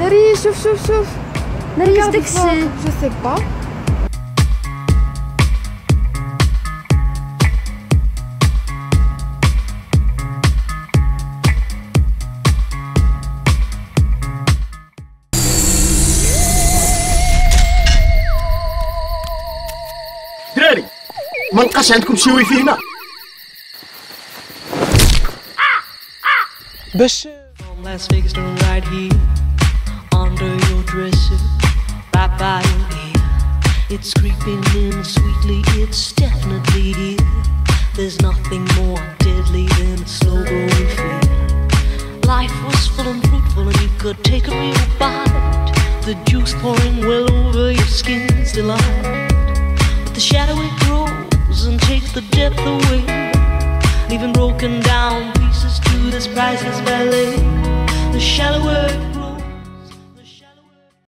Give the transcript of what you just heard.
ناري شوف شوف شوف. ناري داكشي je sais pas. دراري ما نلقاش عندكم شي ويفي هنا. باش Las Vegas to right here, It's creeping in sweetly, it's definitely here. There's nothing more deadly than slow growing fear. Life was full and fruitful, and you could take a real bite. The juice pouring well over your skin's delight. But the shadow it grows and takes the depth away, leaving broken down pieces to this priceless ballet. The shallower